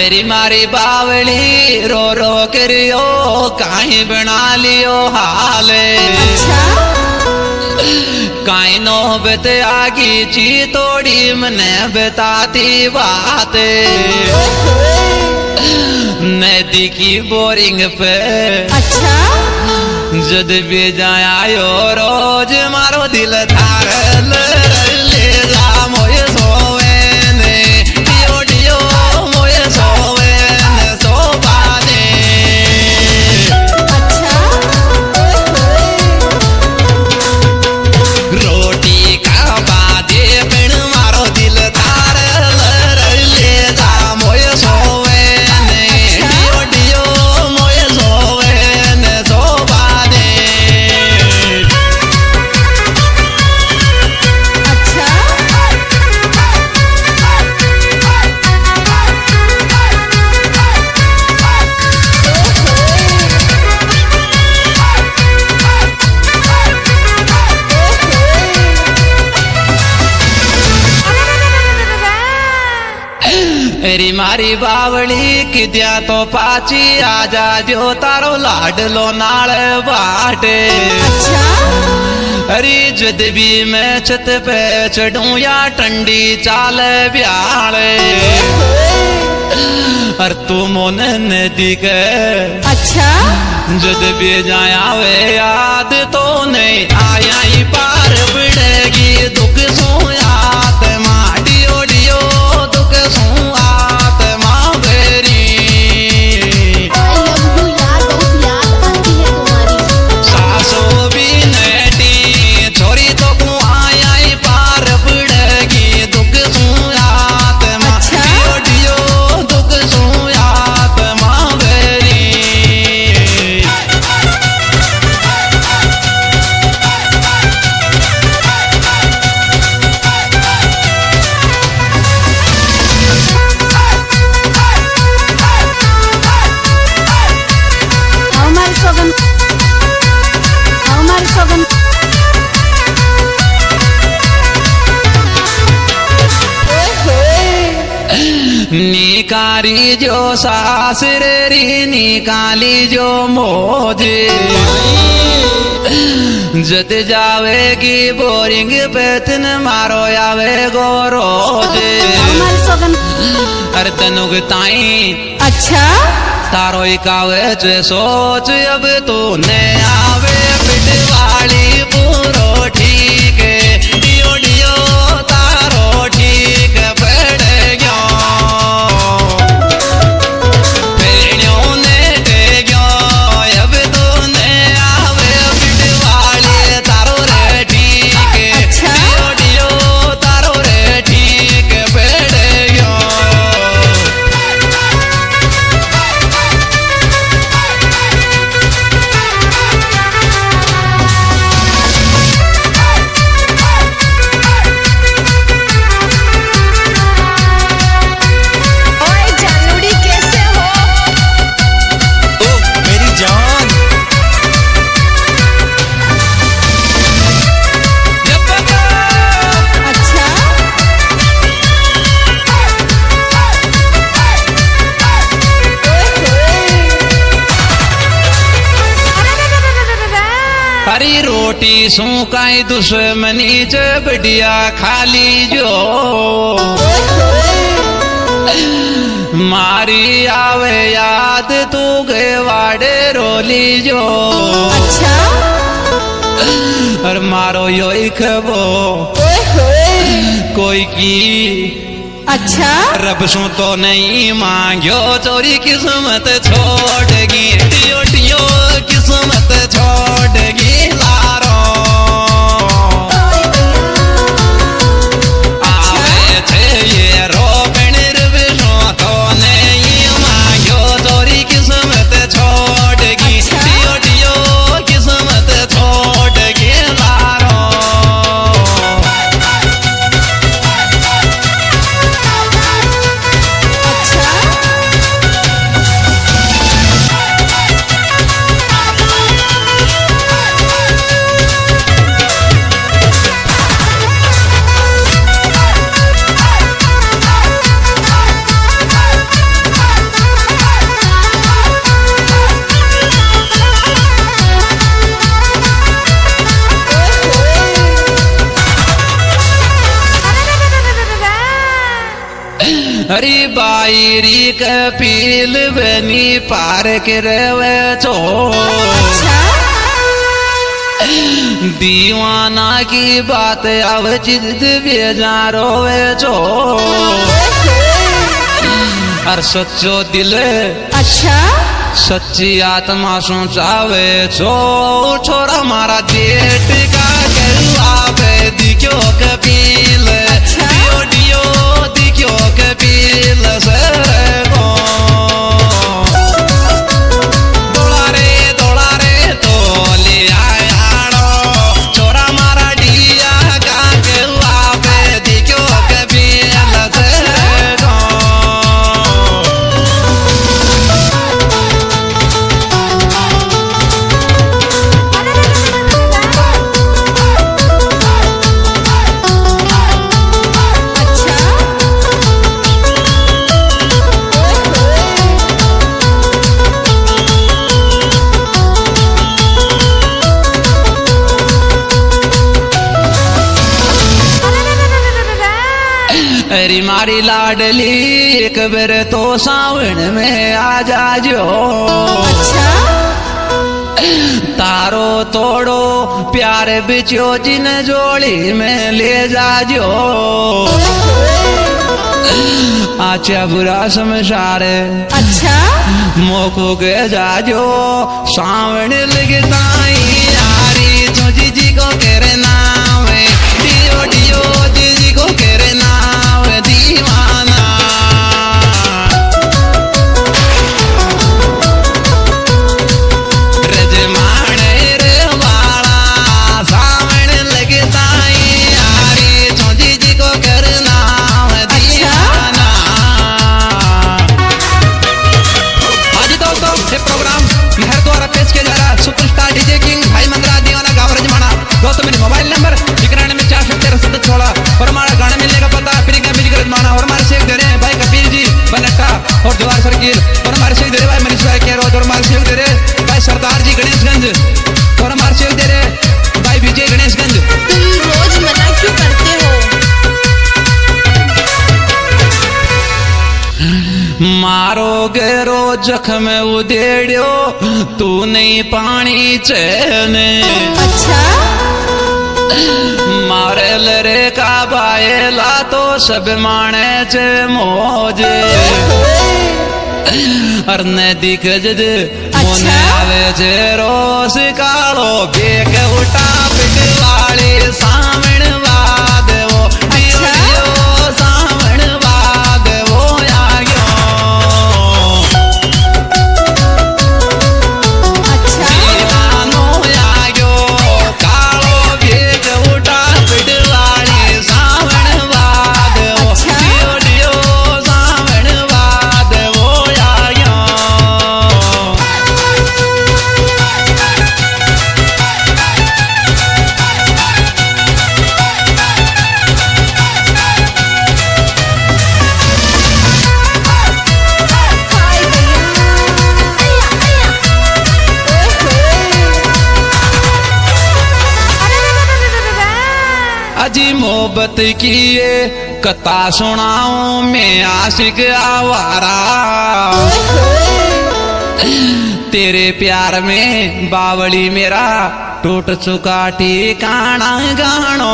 अरे मारी बावली रो रो करियो काहे बना लियो हाल। अच्छा। काई नौबत आगी ची तोड़ी मने बताती बात। नदी की बोरिंग पे अच्छा। जद भी जायो रोज मारो दिल ले अरे मारी बावली किद्या तो पाची आजा जो तारो लाडलो नाल बाटे। अच्छा। अरे जद भी मैं छत पे चढ़ूं या टंडी चाल ब्याले। और तू मोन नदी के अच्छा। जद भी जाया वे याद तो निकारी जो सासरेरी निकाली जो मोजे। जत जावेगी बोरिंग पे तिन मारो आवे गो रोज़े। हमारे सगन। अरे तनुग ताई। अच्छा। तारो इकावे चे सोच अब तू ने आवे पिटवाली हरी रोटी सू काई दुश्मनी च बढ़िया खाली जो। मारी आवे याद तू गे वाड़े रोली जो। अच्छा। और मारो यो खबो कोई की अच्छा। रब सू तो नहीं मांग्यो चोरी किस्मत छोड़गी टियो टियो किस्मत बाईरी के पील बनी पार के रवे अच्छा। दीवाना की बात अब जिद बेजारो वे छो और सच्चो दिल। अच्छा। सच्ची आत्मा सोचावे छो छोरा मारा जेठ का करुआ पे दिखो कपील। अच्छा। अरे मारी लाडली एक बेर तो सावण में आ जाजो। अच्छा? तारो तोड़ो प्यार बिचो जिन जोड़ी में ले जाजो। आचा बुरा समझार अच्छा? मोको के जाजो। सावण लगता यारी तो जीजी को केरे जख्म उदेड़ो तू नहीं पानी चैने। अच्छा? मारे लरे का बायला तो सब माने चे मोजे। और नदी गजद मोने आवे जे रोस कालो बेक उठा पिटवाली सावण बाद अजी मोहब्बत की ये कथा सुनाओ मैं आशिक आवारा। तेरे प्यार में बावली मेरा, टूट चुका ठिकाना गानो